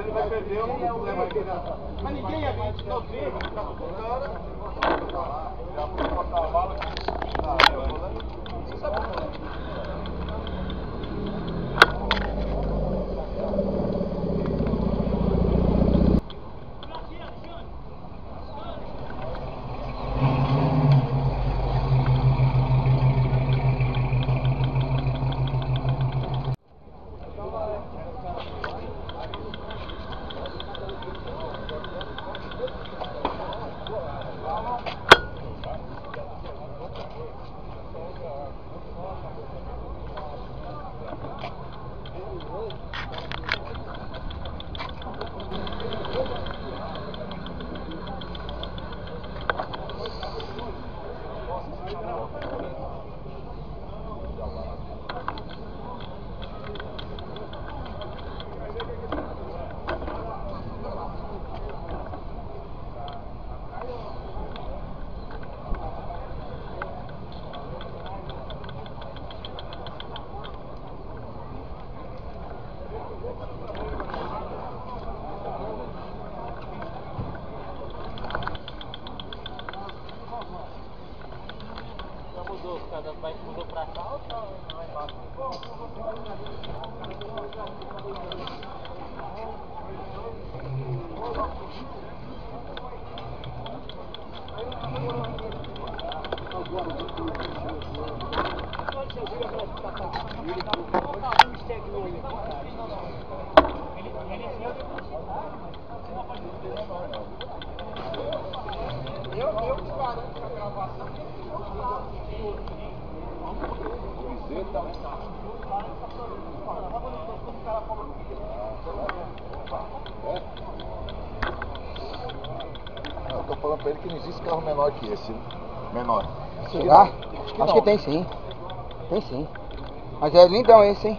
ele vai perder, eu não levo aqui. Mas ninguém de novo, vai ficar tudo cara. Falando pra ele que não existe carro menor que esse. né? Menor. Será? Acho que Acho que tem sim. Tem sim. Mas é lindão esse, hein?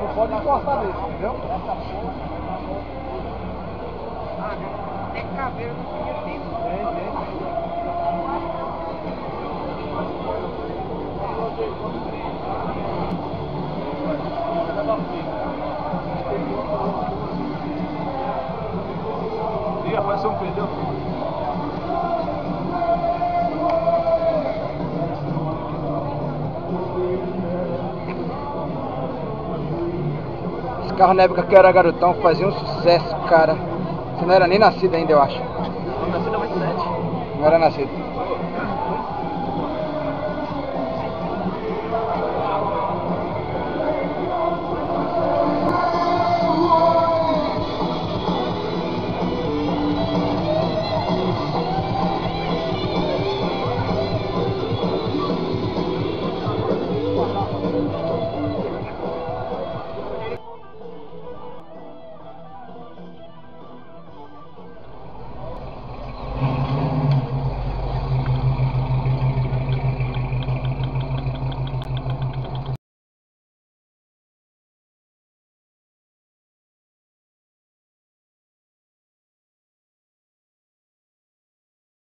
Não pode encostar nele, entendeu? Ah, tem caveira no primeiro tempo. Tem, tem. Thank you. Carro na época que eu era garotão fazia um sucesso, cara. Você não era nem nascido ainda, eu acho. Nasci em 97. Não era nascido.